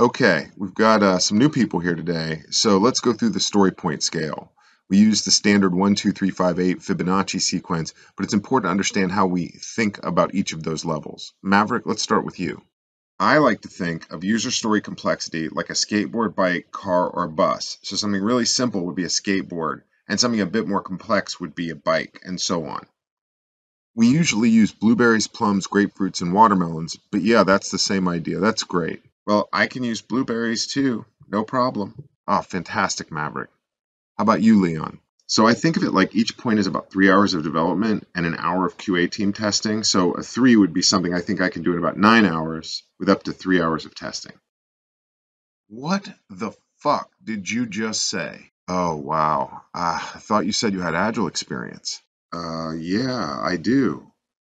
Okay, we've got uh, some new people here today, so let's go through the story point scale. We use the standard 1, 2, 3, 5, 8 Fibonacci sequence, but it's important to understand how we think about each of those levels. Maverick, let's start with you. I like to think of user story complexity like a skateboard, bike, car, or bus. So something really simple would be a skateboard, and something a bit more complex would be a bike, and so on. We usually use blueberries, plums, grapefruits, and watermelons, but yeah, that's the same idea. That's great. Well, I can use blueberries too, no problem. Ah, fantastic, Maverick. How about you, Leon? So I think of it like each point is about three hours of development and an hour of QA team testing. So a three would be something I think I can do in about nine hours with up to three hours of testing. What the fuck did you just say? Oh, wow. Uh, I thought you said you had Agile experience. Uh, yeah, I do.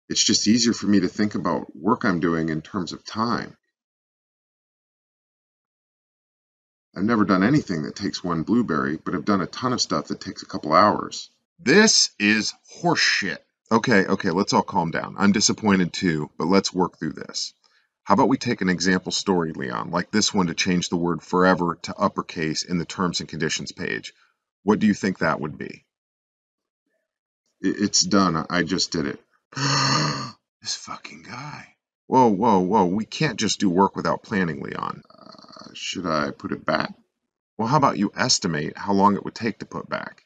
It's just easier for me to think about work I'm doing in terms of time. I've never done anything that takes one blueberry, but I've done a ton of stuff that takes a couple hours. This is horseshit. Okay, okay, let's all calm down. I'm disappointed too, but let's work through this. How about we take an example story, Leon, like this one to change the word forever to uppercase in the terms and conditions page. What do you think that would be? It's done. I just did it. this fucking guy. Whoa, whoa, whoa. We can't just do work without planning, Leon. Should I put it back? Well, how about you estimate how long it would take to put back?